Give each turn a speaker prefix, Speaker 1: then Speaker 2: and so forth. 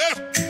Speaker 1: Yeah.